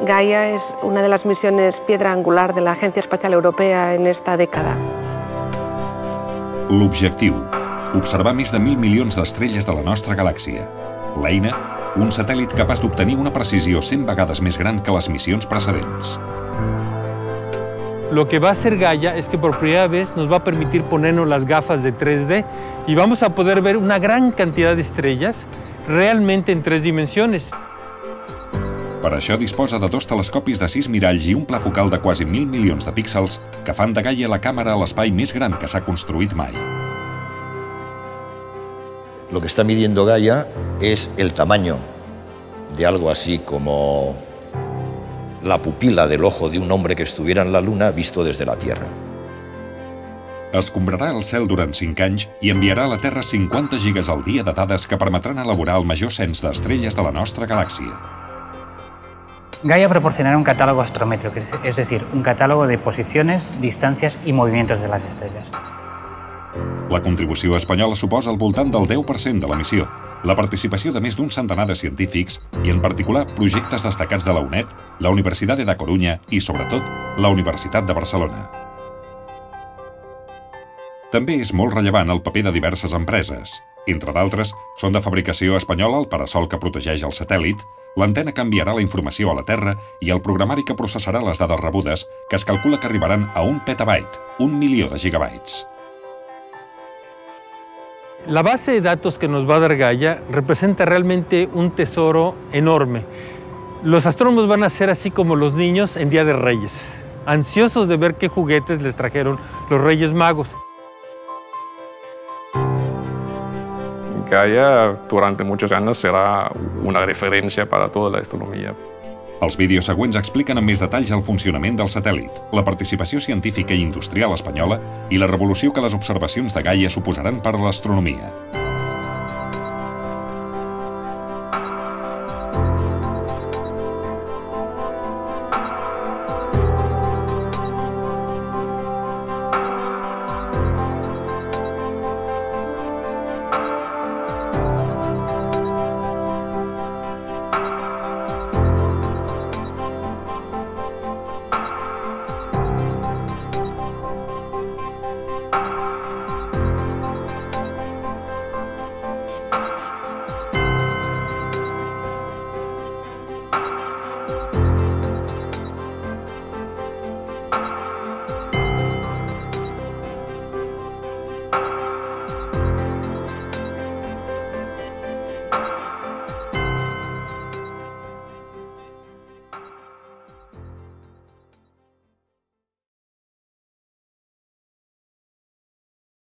Gaia es una de las misiones piedra angular de la Agencia Espacial Europea en esta década. L'objectiu, observar més de mil milions d'estrelles de la nostra galàxia. L'eina, un satèl·lit capaç d'obtenir una precisió 100 vegades més gran que les missions precedents. Lo que va a hacer Gaia es que por primera vez nos va a permitir ponernos las gafas de 3D y vamos a poder ver una gran cantidad de estrellas realmente en tres dimensiones. Per això disposa de dos telescopis de 6 miralls i un pla focal de quasi 1.000 milions de píxels que fan de Gaia la càmera a l'espai més gran que s'ha construït mai. Lo que está midiendo Gaia es el tamaño de algo así como la pupila del ojo de un hombre que estuviera en la Luna visto desde la Tierra. Escombrarà el cel durant 5 anys i enviarà a la Terra 50 gigas al dia de dades que permetran elaborar el major cens d'estrelles de la nostra galàxia. Gaia proporcionará un catálogo astrométrico, es decir, un catálogo de posiciones, distancias y movimientos de las estrellas. La contribució espanyola suposa al voltant del 10% de la missió, la participació de més d'un centenar de científics i, en particular, projectes destacats de la UNED, la Universitat de Corunya i, sobretot, la Universitat de Barcelona. També és molt rellevant el paper de diverses empreses. Entre d'altres, són de fabricació espanyola el parasol que protegeix el satèl·lit, l'antena que enviarà la informació a la Terra i el programari que processarà les dades rebudes, que es calcula que arribaran a un petabyte, un milió de gigabytes. La base de datos que nos va a dar Gaia representa realmente un tesoro enorme. Los astrónomos van a ser así como los niños en Día de Reyes, ansiosos de ver qué juguetes les trajeron los Reyes Magos. Gaia durante muchos años será una referencia para toda la astronomía. Els vídeos següents expliquen amb més detalls el funcionament del satèl·lit, la participació científica i industrial espanyola i la revolució que les observacions de Gaia suposaran per a l'astronomia.